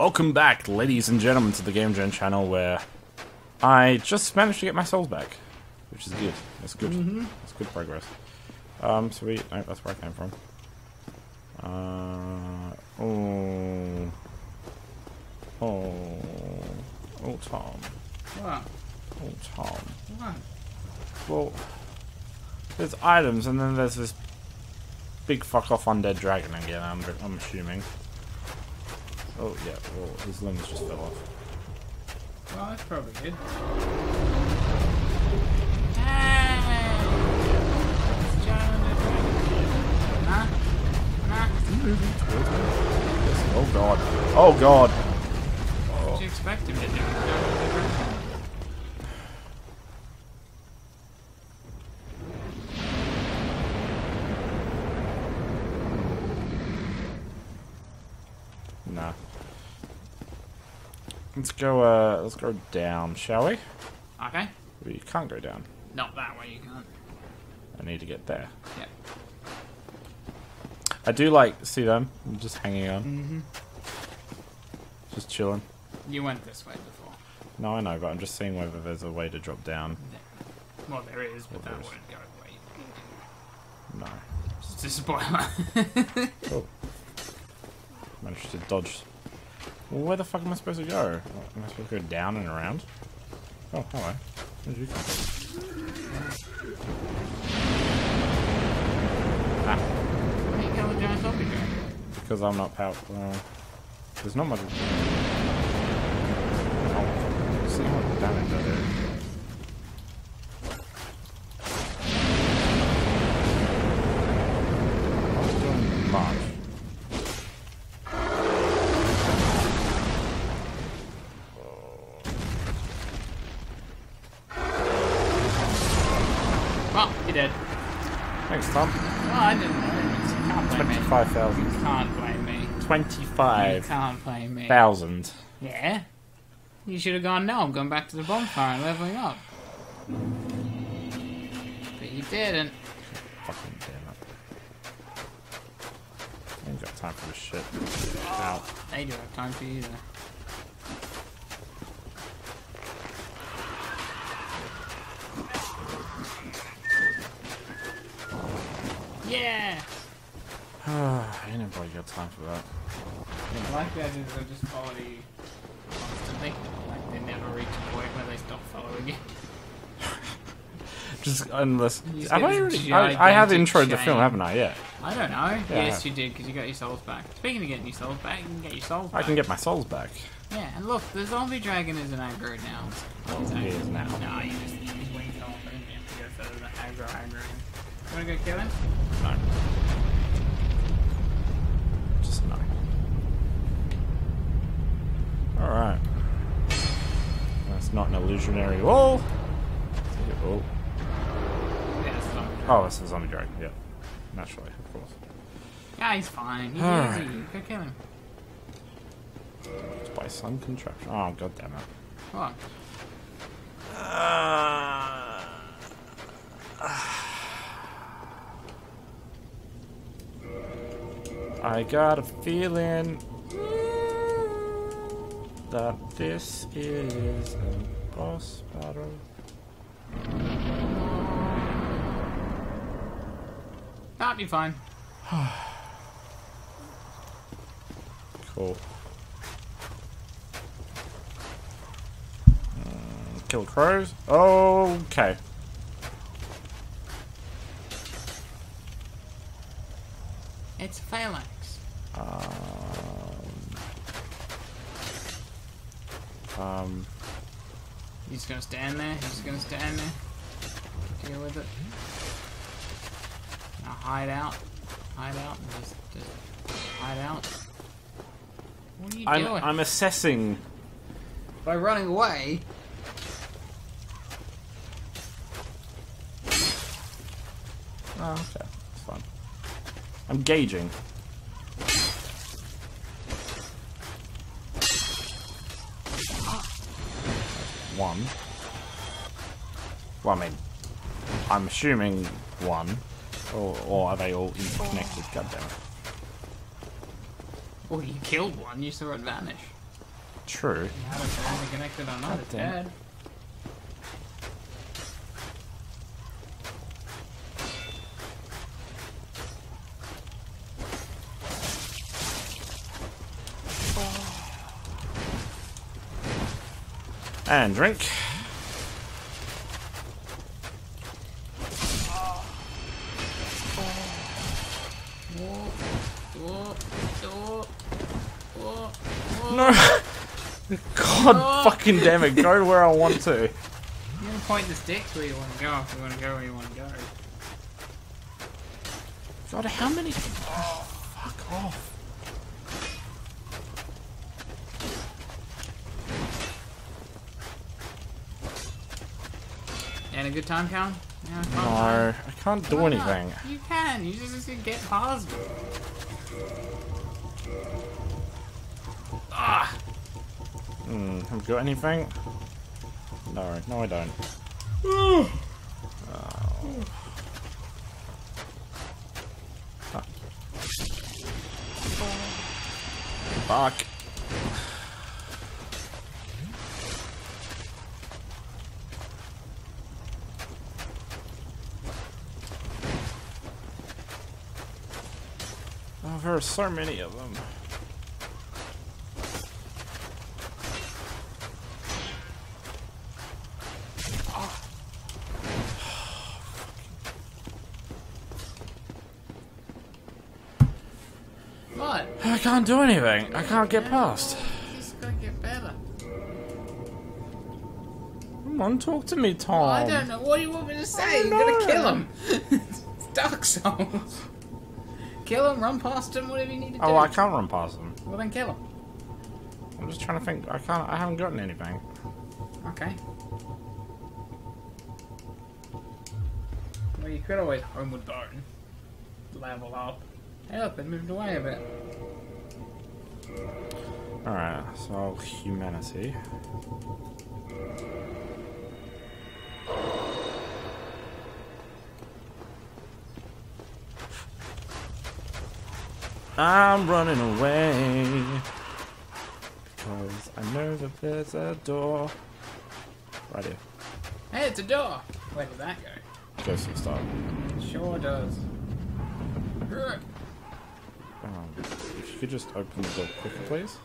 Welcome back, ladies and gentlemen, to the Game Gent channel where I just managed to get my souls back. Which is good. That's good. Mm-hmm. That's good progress. Um, sweet. No, that's where I came from. Uh, oh. Oh. Oh, Tom. What? Oh, Tom. What? Well, there's items, and then there's this big fuck off undead dragon again. I'm, I'm assuming. Oh yeah, well his limbs just fell off. Well, that's probably good. Nah. Nah. Moving towards me. Yes. Oh god. Oh god. What do you expect him to do? Nah. Let's go. Uh, let's go down, shall we? Okay. We can't go down. Not that way, you can't. I need to get there. Yep. I do like see them. I'm just hanging on, Mm-hmm. just chilling. You went this way before. No, I know, but I'm just seeing whether there's a way to drop down. Well, there is, but Well, that won't go away. No. Just a spoiler. Oh. Managed to dodge. Well, where the fuck am I supposed to go? Am I supposed to go down and around? Oh, hello. Where did you come from? Ah, you because I'm not powerful. Uh, there's not much. Oh, see damage I. You're dead. Thanks, Tom. Well, I didn't know. You can't blame me. Twenty-five thousand. You can't blame me. You Twenty-five can't blame me. thousand. Yeah. You should have gone, no, I'm going back to the bonfire and leveling up. But you didn't. Fucking damn it. I ain't got time for this shit. Ow. They do have time for you either. Yeah! ain't nobody got time for that. I like that is they just follow you constantly. Like they never reach a point where they stop following you. Just unless. You Have I already? I, I have introed the film, haven't I? Yeah. I don't know. Yeah. yes, you did, because you got your souls back. Speaking of getting your souls back, you can get your souls I back. can get my souls back. Yeah, and look, the zombie dragon is an aggro now. He's he is aggro. now. No, you just off and you have to go further than aggro aggro him. Wanna go kill him? No. Just no. Alright. That's not an illusionary wall. Oh. Yeah, it's a zombie dragon. Oh, it's a zombie dragon. Yeah. Naturally, of course. Yeah, he's fine. He's Alright. easy. Go kill him. It's by some contraption. Oh, god damn it. Come on. Ah. I got a feeling that this is a boss battle. That'll be fine. Cool. Uh, kill crows. Okay. It's a phalanx. Um, um, He's just gonna stand there. He's just gonna stand there. Deal with it. Now hide out. Hide out. And just, just hide out. What are you I'm doing? I'm assessing. By running away. Oh, okay, that's fine. I'm gauging. Ah. One. Well, I mean, I'm assuming one, or, or are they all interconnected? God damn it! Well, you killed one. You saw it vanish. True. Now it's only connected or not, it's dead. And drink. God fucking damn it, go where I want to. You gotta point the sticks where you want to go if you want to go where you want to go. God, how many? Oh, fuck off. And a good time count? Yeah, No, time. I can't do Why not? anything. You can. You just, just get past. Ah! Hmm, have you got anything? No, no I don't. Oh. Ah. Fuck. Oh, there are so many of them. What? I can't do anything. I can't get past. You just gotta get better. Come on, talk to me, Tom. I don't know. What do you want me to say? You don't gotta kill him. it's Dark Souls. kill him, run past him, whatever you need to oh, do. Oh, I can't run past them. Well, then kill him. I'm just trying to think. I can't. I haven't gotten anything. Okay. Well, you could always homeward bone. Level up. Hey, look, they moved away a bit. All right. So humanity. I'm running away because I know that there's a door right here. Hey, it's a door. Where did that go? Goes to start. Sure does. You could just open the door quicker, please.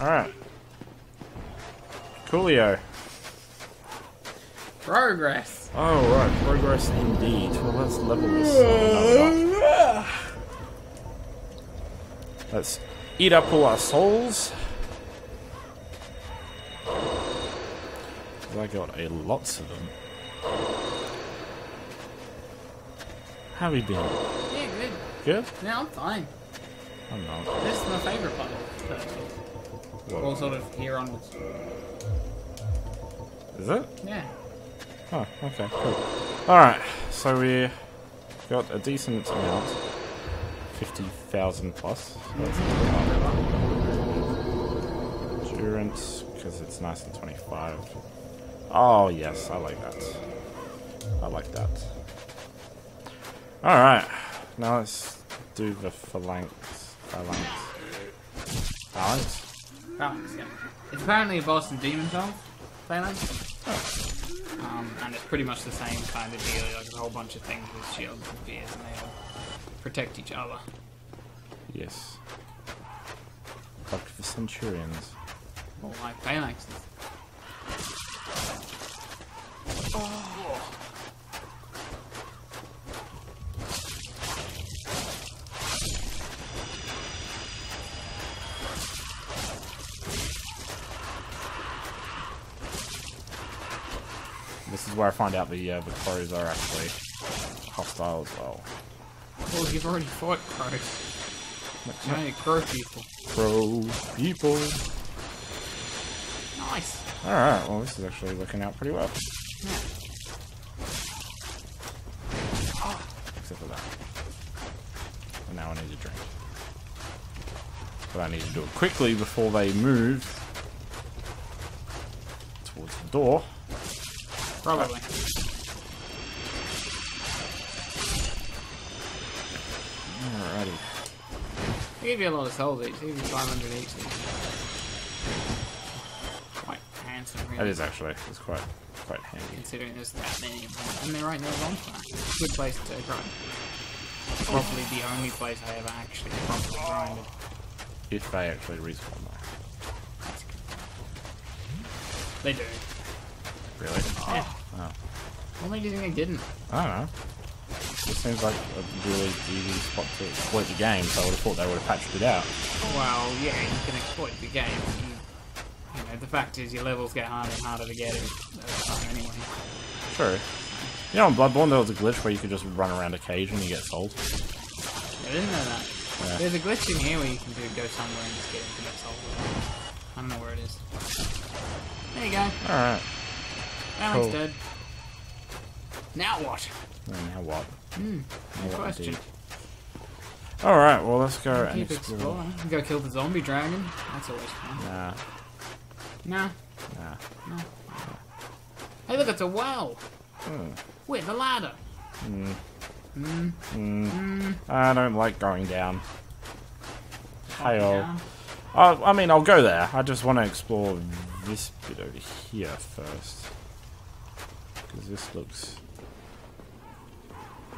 Alright. Coolio. Progress. Oh, right. Progress indeed. Well, let's level this. Oh, uh, Let's eat up all our souls. I got a lots of them. How have you been? Yeah, good. Yeah, I'm fine. I'm not. This is my favourite part of? All sort of here onwards. Is it? Yeah. Oh, okay, cool. Alright, so we got a decent amount. 50,000 plus. Endurance, because it's nice and 25. Oh, yes, I like that. I like that. Alright, now let's do the phalanx. Phalanx. Phalanx? Phalanx, yeah. It's apparently a boss in Demon's Souls, Phalanx. Um, and it's pretty much the same kind of deal. Like, there's a whole bunch of things with shields and spears, and they all protect each other. Yes. Like the Centurions. More like phalanxes. This where I find out the uh, the crows are actually hostile as well. Well, you've already fought crows. Now you're crow people. Crow people. Nice. All right. Well, this is actually working out pretty well. Yeah. Except for that. And now I need a drink. But I need to do it quickly before they move towards the door. Probably. Alrighty. They give you a lot of souls each. They give you 500 each. Quite handsome, really. That is actually. It's quite quite handy. Considering there's that many of them. And they're right near the bonfire. Good place to grind. Probably the only place I ever actually properly grinded. If they actually respawn though. They do. Really? Yeah. Oh. What made you think they didn't? I don't know. It seems like a really easy spot to exploit the game, so I would have thought they would have patched it out. Well, yeah, you can exploit the game. You, you know, the fact is your levels get harder and harder to get over time uh, anyway. True. You know, in Bloodborne there was a glitch where you could just run around a cage and you get souls. I didn't know that. Yeah. There's a glitch in here where you can do go somewhere and just get into that soul. I don't know where it is. There you go. Alright. That Cool. one's dead. Now what? Now what? Hmm. Now Good question. Alright, well let's go and Keep explore. exploring. Go kill the zombie dragon. That's always fun. Nah, Nah. nah. no. Hey, look, it's a well. Hmm. Wait, the ladder. Mm, Hmm. mm. Hmm. I don't like going down. Hey, Yeah. I, I mean, I'll go there. I just want to explore this bit over here first. Because this looks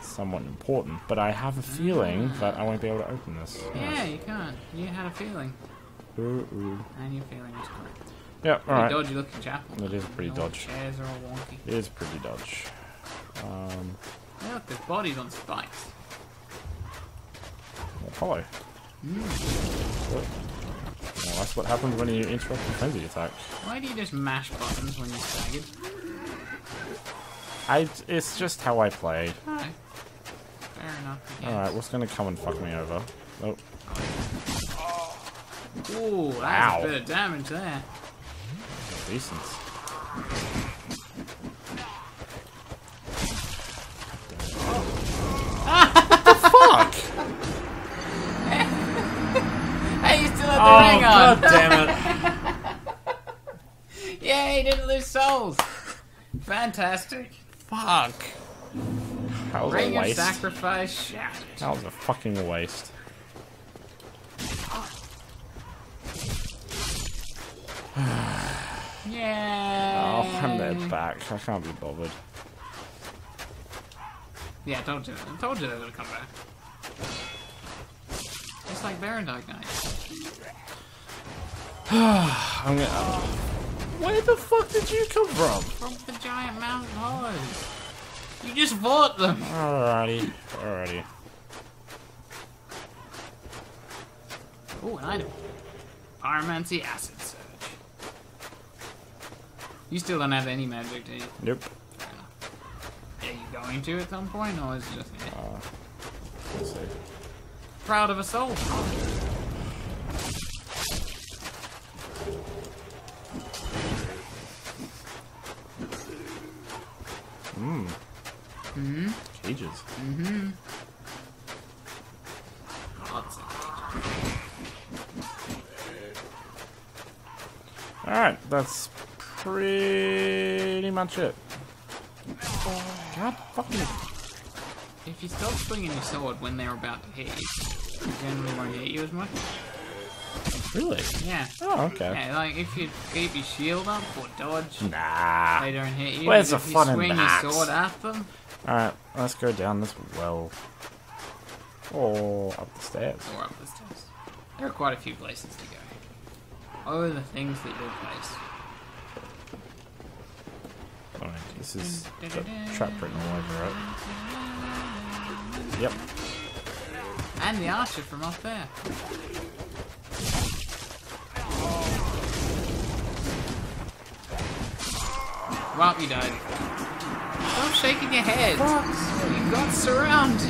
somewhat important. But I have a feeling that I won't be able to open this. Yeah, you can't. You had a feeling, Ooh, ooh. and your feeling was correct. Yep, Pretty alright. dodgy looking chapel. It is pretty All the dodgy. Chairs are all wonky. It is pretty dodge. Um, Hey, look, there's bodies on spikes. Apollo. Well, that's what happens when you interrupt a frenzy attack. Why do you just mash buttons when you're staggered? I, it's just how I play. Alright. Fair enough. Guess. Alright, what's gonna come and fuck me over? Oh, Ooh, that's a bit of damage there. decent. fuck? Hey, you still have the Oh, ring on! god damn it. Yay, he didn't lose souls! Fantastic. Fuck. That was a waste. sacrifice shattered. That was a fucking waste. yeah. Oh, I'm dead back. I can't be bothered. Yeah, I told you. I told you they would come back. Just like Baron Dark Knight. I'm gonna. Where the fuck did you come from? From the giant mountain horrors. You just bought them. Alrighty. Alrighty. Ooh, an item. Pyromancy Acid Surge. You still don't have any magic, do you? Nope. Fair enough. Are you going to at some point, or is it just? Uh, let's see. proud of a soul? Hmm. Cages. Mm-hmm. Lots of Alright, that's pretty much it. God fucking. If you stop swinging your sword when they're about to hit you, they generally won't hit you as much. Really? Yeah. Oh, okay. Yeah, like if you keep your shield up or dodge, Nah. they don't hit you. Where's the if fun you in swing that? your sword at them, Alright, let's go down this well. Or up the stairs. or up the stairs. There are quite a few places to go. Oh, the things that you'll place. Alright, this is the trap written all over it. Yep. And the archer from up there. Well, you died. Stop shaking your head. You got surrounded.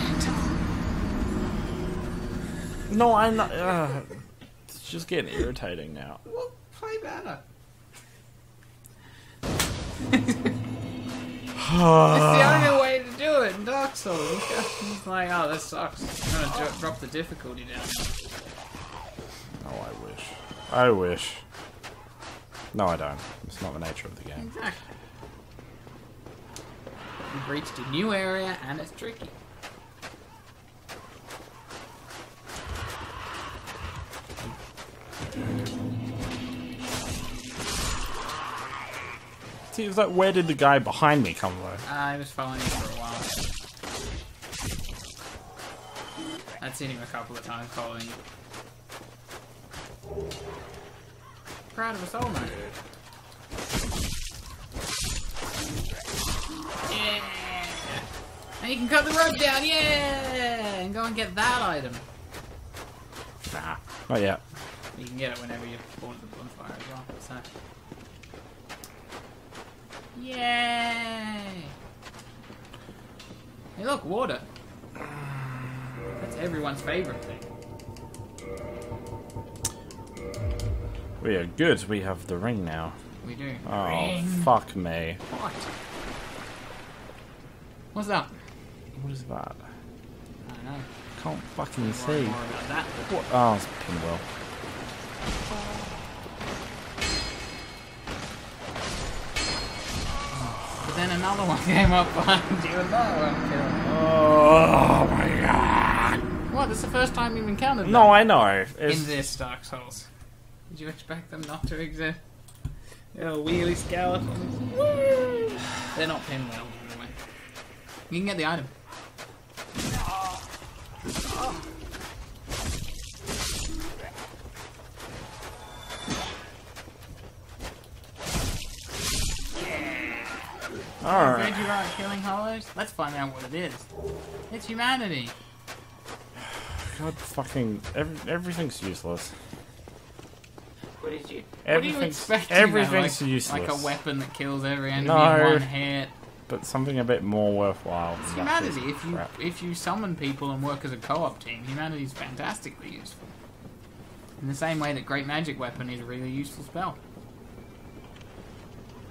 No, I'm not. Uh, it's just getting irritating now. Well, play better. It's the only way to do it in Dark Souls. He's like, oh, this sucks. I'm gonna dro- drop the difficulty down. Oh, I wish. I wish. No, I don't. It's not the nature of the game. Exactly. We've reached a new area and it's tricky. See, it's like, where did the guy behind me come from? Uh, I was following him for a while. I'd seen him a couple of times following you. Proud of us all, mate. Yeah! And you can cut the rope down, yeah! And go and get that item. Nah, not yet. You can get it whenever you spawn at the bonfire as well, so. Yay! Hey look, water. That's everyone's favorite thing. We are good. We have the ring now. We do. Oh, Ring. fuck me. What? What's that? What is that? I don't know. Can't fucking see. What? Oh, it's pinwheel. But then another one came up behind you and that one killed. Oh my god. What? This is the first time you've encountered them No, I know. It's, in this Dark Souls. Did you expect them not to exist? Oh, wheelie skeletons. Woo! They're not pinwheels, by the way. You can get the item. Alright. Reggie Rock killing hollows? Let's find out what it is. It's humanity. God fucking. Every, everything's useless. What did you? What Everything's- do you expect? everything's like, useless. Like a weapon that kills every enemy No. in one hit. But something a bit more worthwhile. It's humanity. If you crap. if you summon people and work as a co-op team, humanity is fantastically useful. In the same way that great magic weapon is a really useful spell.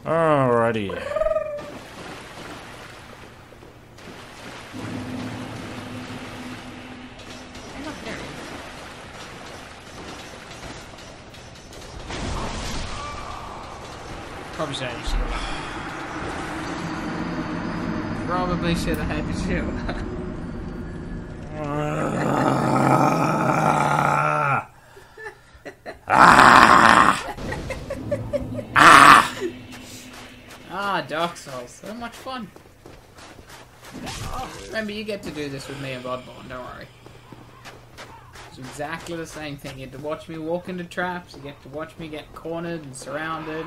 Alrighty. Hey, look, there it is. Probably should have had your shield. Probably should have had your shield. ah, ah, Dark Souls. So much fun. Remember, you get to do this with me and Bloodborne, don't worry. It's exactly the same thing. You get to watch me walk into traps, you get to watch me get cornered and surrounded.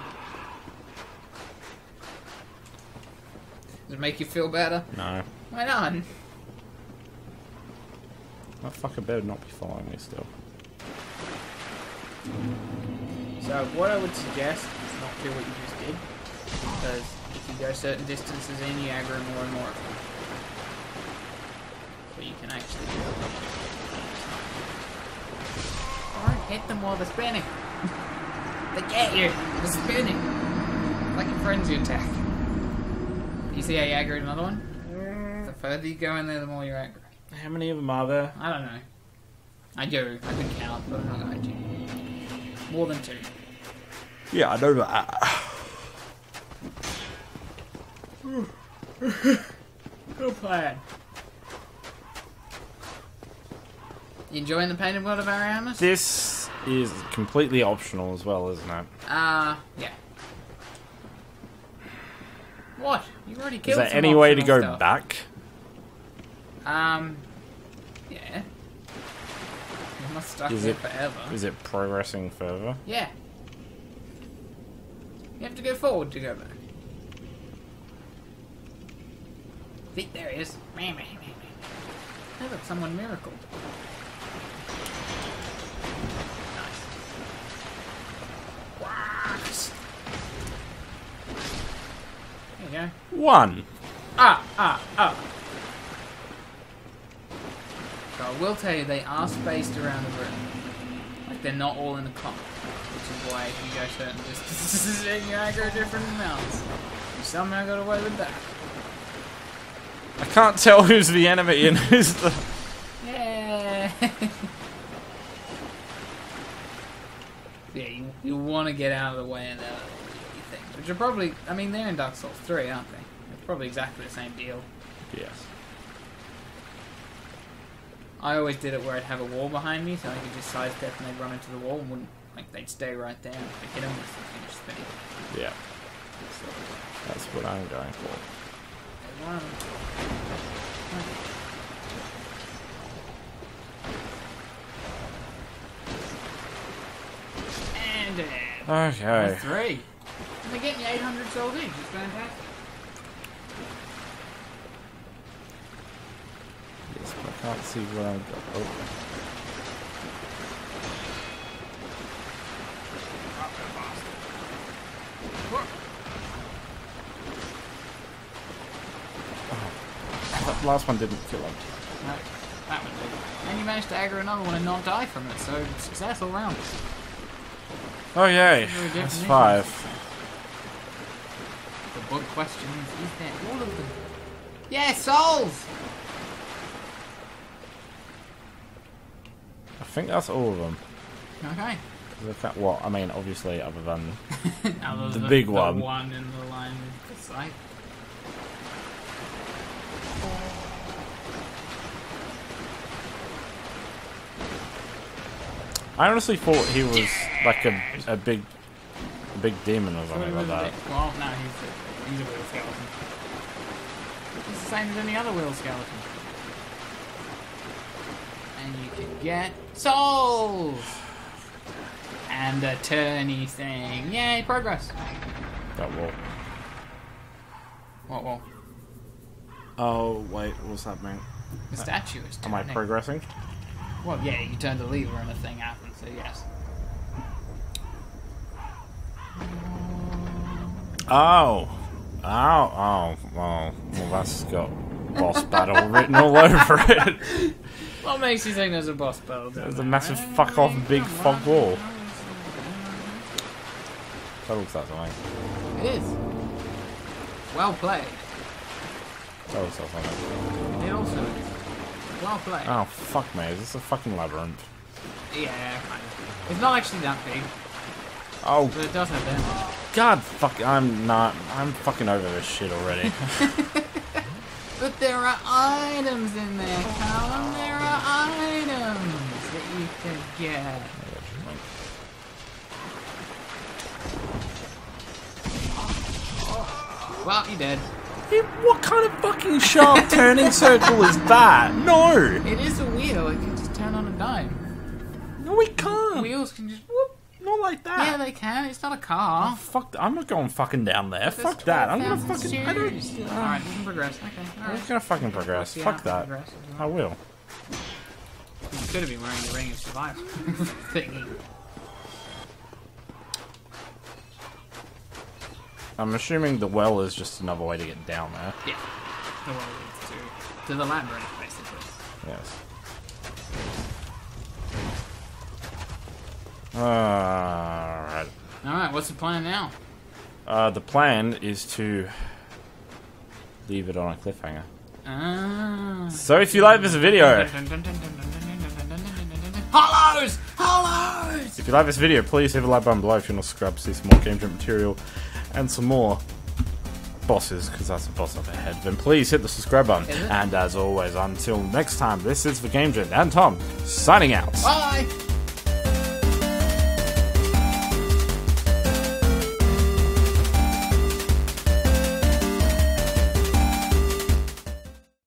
Does it make you feel better? No. Why not? That fucker better not be following me still. So, what I would suggest is not do what you just did. Because if you go certain distances in, you aggro more and more of them. So you can actually do it. Don't hit them while they're spinning. they get you. They're spinning. Like a frenzy attack. You see how you aggroed another one? The further you go in there, the more you're aggro. How many of them are there? I don't know. I do. I can count, but I'm not going to. More than two. Yeah, I know that. Good plan. You enjoying the painted world of Ariamis? This is completely optional as well, isn't it? Uh, yeah. What? You already Is there any way to go stuff. back? Um, yeah. You're not stuck Is here it- forever. Is it progressing further? Yeah. You have to go forward to go back. See, there he is. Meh, meh. Hey, look, someone miracled. Go. One. Ah, ah, ah. So I will tell you, they are spaced around the room. Like, they're not all in a clump. Which is why you go certain distances and you aggro different amounts, you somehow got away with that. I can't tell who's the enemy and who's the. Yeah. yeah, you, you want to get out of the way of the things, which are probably, I mean, they're in Dark Souls 3, aren't they? It's probably exactly the same deal. Yes. I always did it where I'd have a wall behind me, so I could just sidestep and they'd run into the wall and wouldn't, like, they'd stay right there. And if I hit them, they'd finish spinning. Yeah. That's what I'm going for. And dead. Okay. Three. They're getting you 800 souls each. It's fantastic. Yes, but I can't see where I'm going. Oh. That last one didn't kill him. No, that one did. And you managed to aggro another one and not die from it, so success all round. Oh yay! That's five. The big question is, is that all of them? Yeah, souls! I think that's all of them. Okay. Look at what I mean. Obviously, other than Now The big the one. one in the line with the site. I honestly thought he was like a a big a big demon or something like that. Well, no, he's a, he's a wheel skeleton. He's the same as any other wheel skeleton. And you can get souls! And a turny thing. Yay, progress! That wall. What, well, Oh wait, what's happening? the statue is turning. Am I progressing? Well, yeah, you turn the lever and a thing happens, so yes. Oh, oh, oh, oh. Well, that's got boss battle written all over it. What makes you think there's a boss battle? There's a massive fuck off big fog wall. That looks like something. It is. Well played. That looks like something. It also is. Well played. Oh fuck me! Is this a fucking labyrinth? Yeah, kind of. It's not actually that big, Oh but it does have damage. God, fuck! I'm not. I'm fucking over this shit already. But there are items in there, Callum. There are items that you can get. Well, you did. what kind of fucking sharp turning circle is that? No, It is a wheel. It can just turn on a dime. no, we can't. Wheels can just whoop. Not like that. Yeah, they can. It's not a car. Oh, fuck! I'm not going fucking down there. There's Fuck that! I'm gonna 12,000 fucking. I don't. stairs. Uh, alright, we can progress. Okay, I'm alright. just gonna fucking progress. Yeah, Fuck that. progress. I will. You could have been wearing the Ring of Survival thingy. I'm assuming the well is just another way to get down there. Yeah. The world leads to, to the labyrinth, basically. Yes. Alright. Alright, what's the plan now? Uh, the plan is to leave it on a cliffhanger. Ah. So if you like this video, Hollows! Hollows! if you like this video, please hit the like button below if you want to subscribe to see some more Game Gent material and some more bosses, because that's a boss up ahead. Then please hit the subscribe button. And as always, until next time, this is the Game Gent and Tom signing out. Bye!